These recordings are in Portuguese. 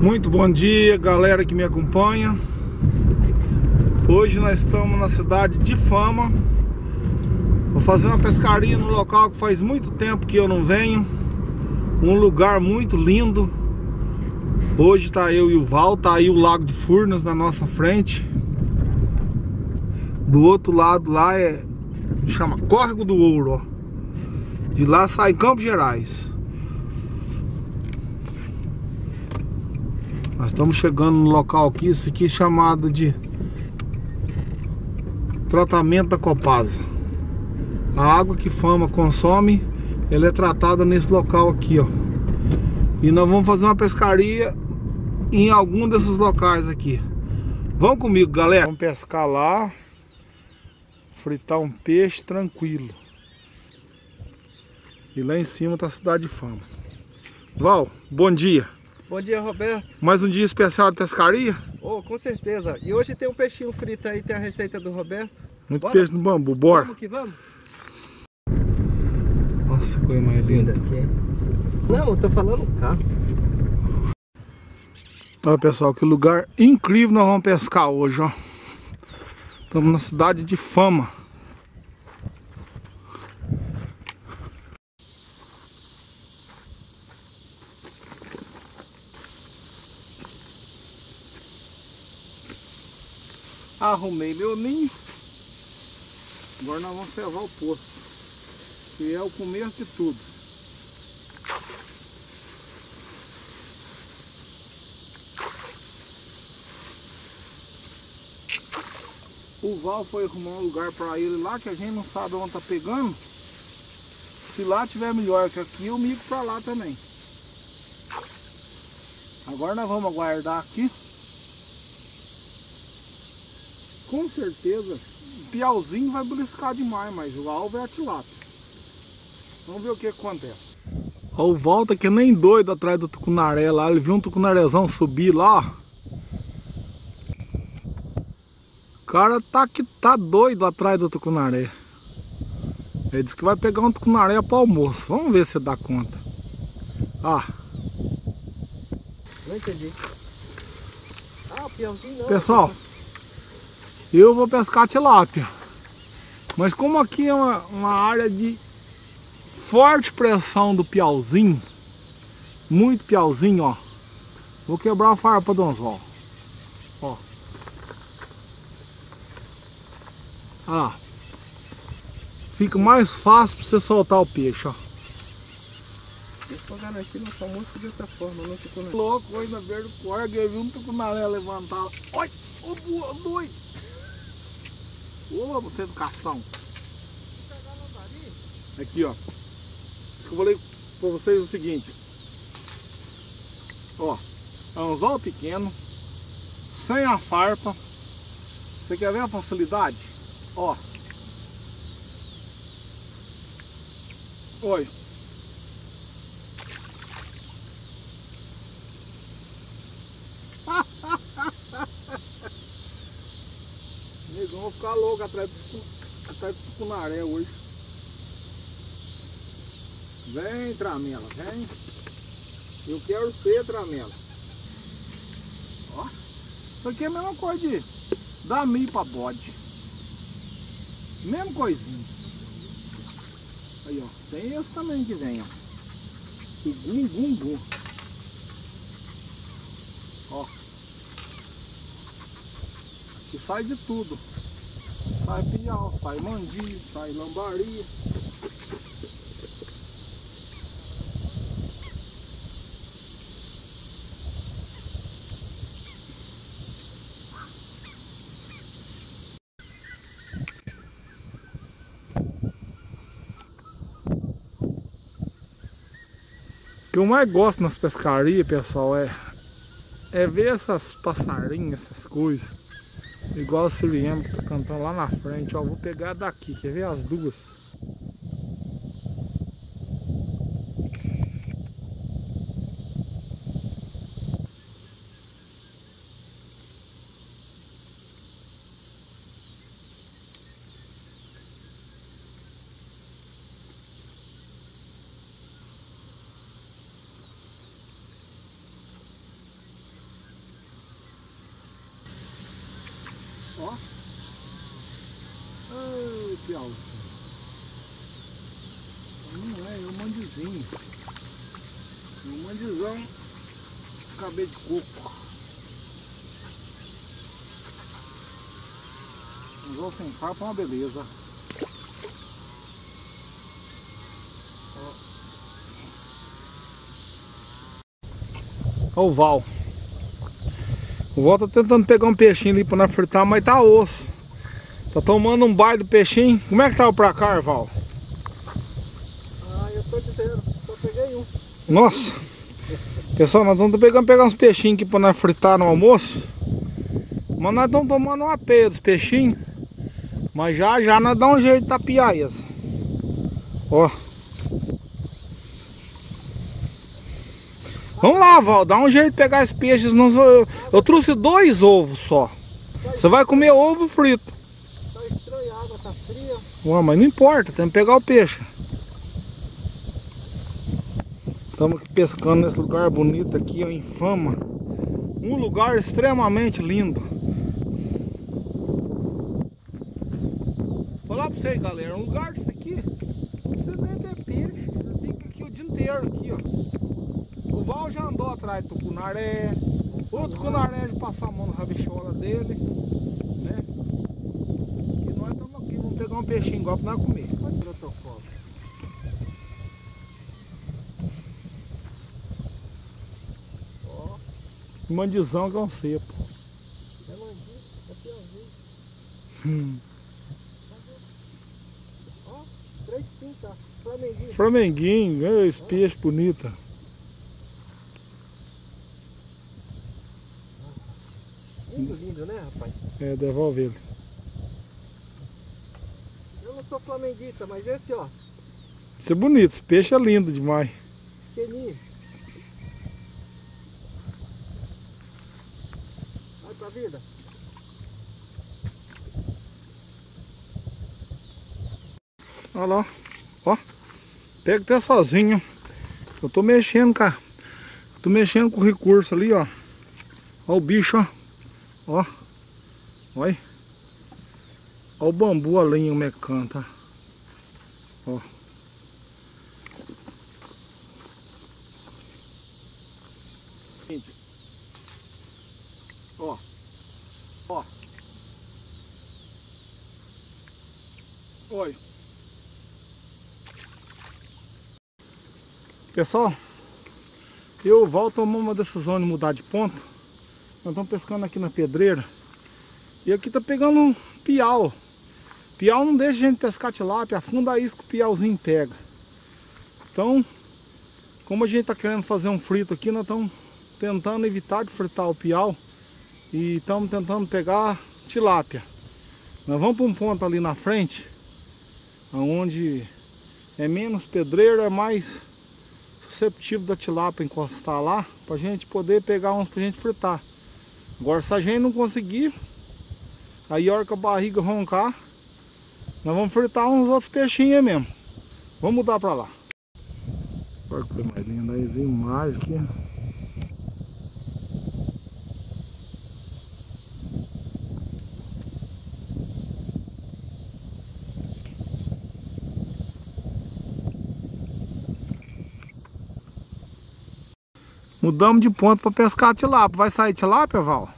Muito bom dia, galera que me acompanha. Hoje nós estamos na cidade de Fama. Vou fazer uma pescaria no local que faz muito tempo que eu não venho. Um lugar muito lindo. Hoje tá eu e o Val, tá aí o Lago de Furnas na nossa frente. Do outro lado lá é chama Córrego do Ouro, ó. De lá sai Campos Gerais. Nós estamos chegando no local aqui, isso aqui é chamado de tratamento da Copasa. A água que Fama consome, ela é tratada nesse local aqui, ó. E nós vamos fazer uma pescaria em algum desses locais aqui. Vão comigo, galera. Vamos pescar lá. Fritar um peixe tranquilo. E lá em cima tá a cidade de Fama. Val, bom dia. Bom dia, Roberto. Mais um dia especial de pescaria? Oh, com certeza. E hoje tem um peixinho frito aí, tem a receita do Roberto. Muito Bora? peixe no bambu, bora. Vamos que vamos. Nossa, coisa mais linda. aqui. Não, eu tô falando carro. Olha pessoal, que lugar incrível nós vamos pescar hoje, ó. Estamos na cidade de Fama. Arrumei meu ninho. Agora nós vamos fervar o poço. Que é o começo de tudo. O Val foi arrumar um lugar para ele lá que a gente não sabe onde tá pegando. Se lá tiver melhor que aqui, eu mico para lá também. Agora nós vamos aguardar aqui com certeza o piauzinho vai beliscar demais, mas o alvo é a tilápia. Vamos ver o que acontece. Ó, o volta que nem doido atrás do tucunaré lá. Ele viu um tucunarezão subir lá. O cara tá que tá doido atrás do tucunaré. Ele disse que vai pegar um tucunaré para almoço. Vamos ver se dá conta. Ah. Não entendi. Ah, o peãozinho não. Pessoal, eu vou pescar tilápia. Mas como aqui é uma, uma área de forte pressão do piauzinho, muito piauzinho, ó. Vou quebrar a farpa do anzol. Ó. Ah. Fica mais fácil para você soltar o peixe, ó. Aqui no almoço dessa forma, não ficou nada. Louco, coisa verde, corga, eu vi um tucunaré levantar. Olha, ô boa, doido. Ô, você educação. Aqui, ó. Eu falei pra vocês o seguinte. Ó, é anzol pequeno, sem a farpa. Você quer ver a facilidade? Ó. Oi. Negão vou ficar louco atrás do, atrás tucunaré hoje. Vem, tramela, vem. Eu quero ser tramela. Ó. Isso aqui é a mesma coisa de dar milho pra bode. Mesma coisinha. Aí, ó. Tem esse também que vem, ó. O gum. Ó. E sai de tudo. Sai piau, sai mandi, sai lambaria. O que eu mais gosto nas pescarias, pessoal, é, é ver essas passarinhas, essas coisas. Igual a Siriema que tá cantando lá na frente, ó. Vou pegar daqui, quer ver as duas? Ó. Ai, que alto. Não é, é um mandizinho. É um mandizão. Cabelo de coco. Usou sem papo, uma beleza. Ó o Val. O Val tá tentando pegar um peixinho ali pra nós fritar, mas tá osso. Tá tomando um baile do peixinho. Como é que tá o pracar, Val? Ah, eu tô dizendo, só peguei um. Nossa. Pessoal, nós estamos pegando pegar uns peixinhos aqui pra nós fritar no almoço. Mas nós estamos tomando uma peia dos peixinhos. Mas já já nós dá um jeito de tapiar eles. Ó. Vamos lá, Val, dá um jeito de pegar esses peixes. Não, eu, eu trouxe dois ovos só. Você vai comer ovo frito. Tá estranho, a água tá fria. Ué, mas não importa, tem que pegar o peixe. Estamos pescando nesse lugar bonito aqui, ó, em Fama. Um lugar extremamente lindo. Falar pra vocês, galera, um lugar desse aqui, você ter peixe. Você fica aqui o dia inteiro aqui, ó. O Val já andou atrás do tucunaré. O tucunaré de passar a mão na rabichola dele, né? E nós estamos aqui, vamos pegar um peixinho igual pra nós comer. Olha o protocolo. Mandizão que é um cepo. é mandinho, é piauzinho. Hum. Ó, três pintas, flamenguinho. Flamenguinho, olha esse peixe bonito. Rapaz? É, devolve ele. Eu não sou flamenguista, mas esse, ó, Isso é bonito, esse peixe é lindo demais. pequenininho. Vai pra vida. Olha lá, ó. Pega até sozinho. Eu tô mexendo, cara. Tô mexendo com o recurso ali, ó. Ó o bicho, ó. Ó. Olha. Ó o bambu a lenha, como é que canta. Ó. Ó. Ó. Olha. Pessoal, eu volto a uma decisão de mudar de ponto. Nós estamos pescando aqui na pedreira. E aqui tá pegando um piau. Piau não deixa a gente pescar tilápia, afunda a isca, o piauzinho pega. Então, como a gente tá querendo fazer um frito aqui, nós estamos tentando evitar de fritar o piau. E estamos tentando pegar tilápia. Nós vamos para um ponto ali na frente, onde é menos pedreiro, é mais susceptível da tilápia encostar lá, pra gente poder pegar uns pra gente fritar. Agora se a gente não conseguir, aí a hora que a barriga roncar, nós vamos fritar uns outros peixinhos mesmo. Vamos mudar pra lá. Olha que mais linda, aí imagem aqui. Mudamos de ponto para pescar tilápia. Vai sair tilápia, Val?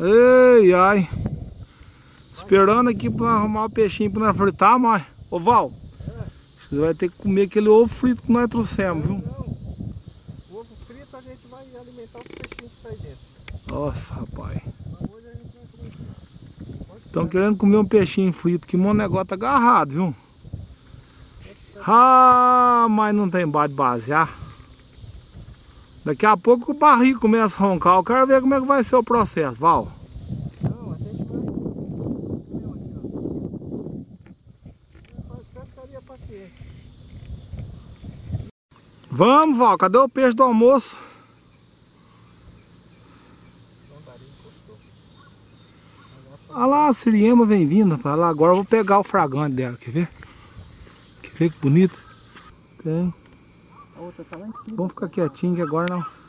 Ei, ai. Esperando aqui para arrumar o peixinho para nós fritar, mas... Ô, Val. Você vai ter que comer aquele ovo frito que nós trouxemos, viu? Não. Ovo frito a gente vai alimentar os peixinhos que tá aí dentro. Nossa, rapaz. Estão querendo comer um peixinho frito, que o negócio tá agarrado, viu? Ah, mas não tem bate basear. Daqui a pouco o barrigo começa a roncar. Eu quero ver como é que vai ser o processo, Val. Vamos, Val. Cadê o peixe do almoço? Olha lá, a Siriema vem vindo. Lá, agora eu vou pegar o fragante dela. Quer ver? Quer ver que bonito? Tem. A outra tá lá em cima. Vamos ficar quietinho agora não.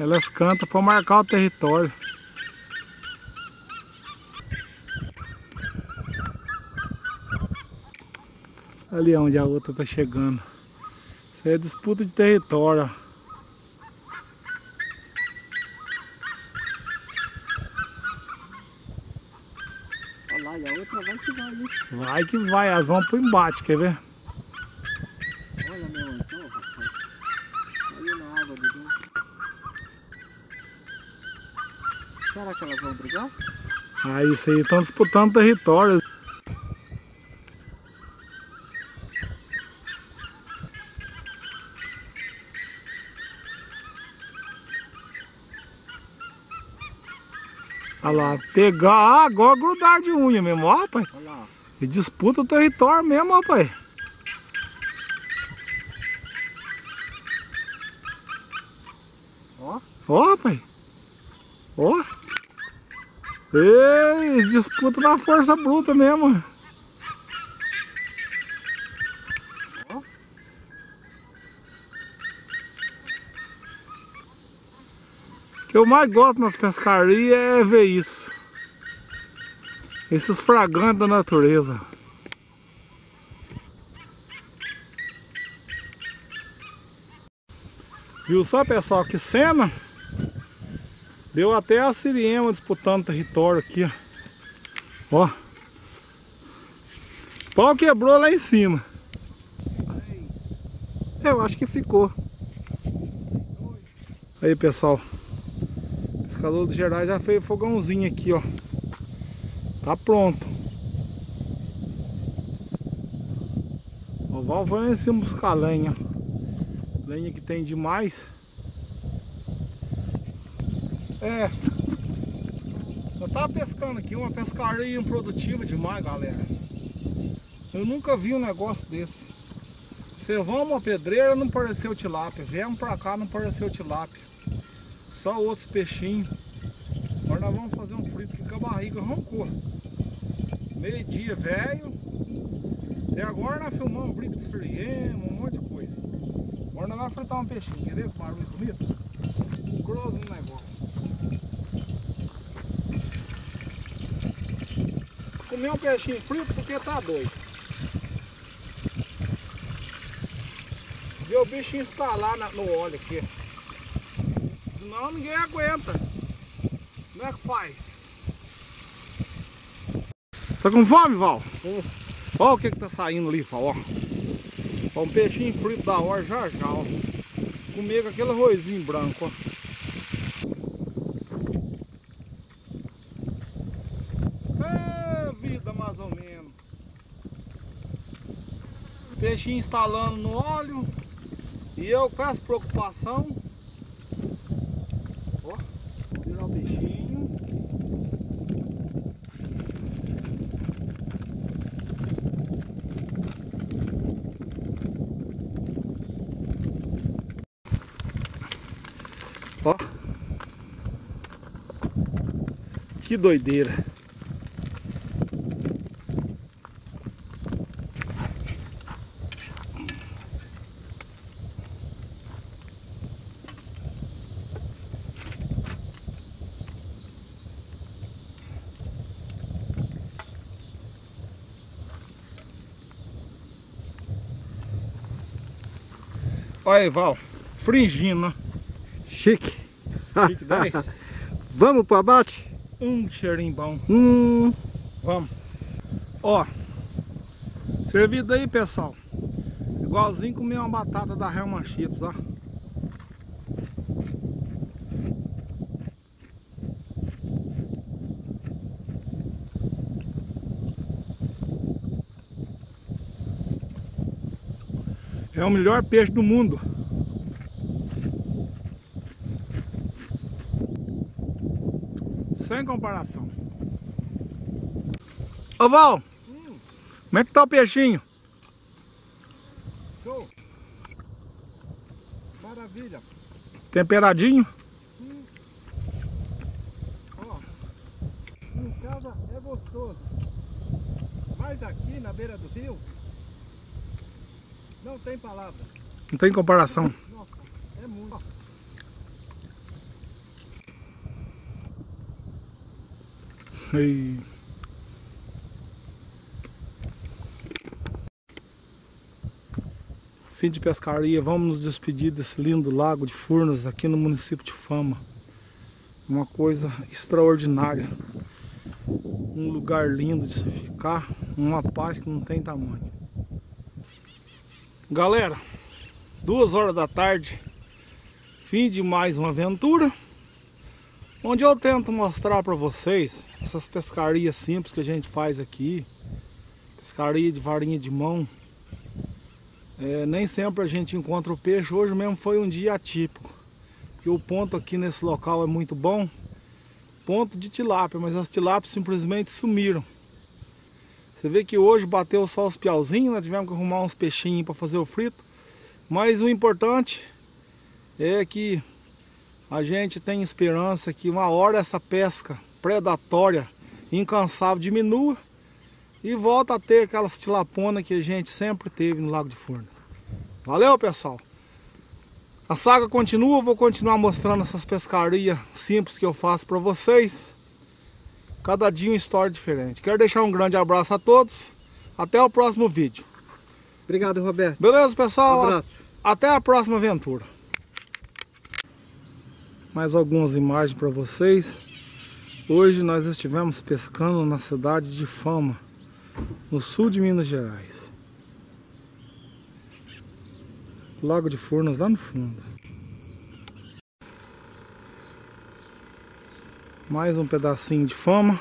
Elas cantam para marcar o território. Ali é onde a outra tá chegando. Isso é disputa de território. Olha lá, e a outra vai que vai ali. Vai que vai, elas vão pro embate, quer ver? Olha meu então, rapaz. Ali na água de dentro. Será que elas vão brigar? Ah, isso aí, estão disputando território. Olha lá, pegar, agora grudar de unha mesmo, ó, lá. E disputa o território mesmo, rapaz. Ó. Ó, rapaz. Ó. Ei, disputa na força bruta mesmo. O que eu mais gosto nas pescarias é ver isso. Esses fragantes da natureza. Viu só, pessoal, que cena? Deu até a Siriema disputando território aqui, ó. Ó. O pau quebrou lá em cima. Eu acho que ficou. Aí, pessoal. Pescador do Gerais já fez fogãozinho aqui, ó. Tá pronto. O Val vai lá em cima buscar lenha. Lenha que tem demais. É. Eu tava pescando aqui, uma pescaria improdutiva demais, galera. Eu nunca vi um negócio desse. Você vão uma pedreira, não pareceu tilápia. Viemos pra cá, não pareceu tilápia. Só outros peixinhos. Agora nós vamos fazer um frito que a barriga roncou. Meio dia, velho. Até agora nós filmamos brinco de esfriemos, um monte de coisa. Agora nós vamos fritar um peixinho. Quer ver que barulho bonito? Grosso negócio. Comer um peixinho frito porque tá doido. Ver o bichinho estalar na- no óleo aqui. Senão ninguém aguenta. Como é que faz? Tá com fome, Val? Olha o que que tá saindo ali, Val, ó. Ó, um peixinho frito da hora já já, ó. Comer com aquele arrozinho branco, ó. É, vida mais ou menos. Peixinho instalando no óleo. E eu com essa preocupação. Ó, tirar o peixinho. Ó. Que doideira. Olha aí, Val. Fringindo, ó. Chique. Chique 10. Vamos pro abate? Um cheirinho bom. Hum. Vamos. Ó. Servido aí, pessoal. Igualzinho comer uma batata da Helman Chips, ó. É o melhor peixe do mundo. Sem comparação. Ô Val, como é que tá o peixinho? Show. Maravilha. Temperadinho? Ó. Em casa é gostoso. Mas aqui na beira do rio não tem palavra. Não tem comparação. Nossa, é muito. Ei. Fim de pescaria, vamos nos despedir desse lindo lago de Furnas aqui no município de Fama. Uma coisa extraordinária um lugar lindo de se ficar, uma paz que não tem tamanho. Galera, duas horas da tarde, fim de mais uma aventura, onde eu tento mostrar para vocês essas pescarias simples que a gente faz aqui, pescaria de varinha de mão. É, nem sempre a gente encontra o peixe, hoje mesmo foi um dia atípico, porque o ponto aqui nesse local é muito bom, ponto de tilápia, mas as tilápias simplesmente sumiram. Você vê que hoje bateu só os piauzinhos, nós tivemos que arrumar uns peixinhos para fazer o frito. Mas o importante é que a gente tem esperança que uma hora essa pesca predatória incansável diminua e volta a ter aquelas tilaponas que a gente sempre teve no Lago de Furna. Valeu, pessoal! A saga continua, vou continuar mostrando essas pescarias simples que eu faço para vocês. Cada dia uma história diferente. Quero deixar um grande abraço a todos. Até o próximo vídeo. Obrigado, Roberto. Beleza, pessoal? Um abraço. Até a próxima aventura. Mais algumas imagens para vocês. Hoje nós estivemos pescando na cidade de Fama, no sul de Minas Gerais. Lago de Furnas lá no fundo. Mais um pedacinho de fama.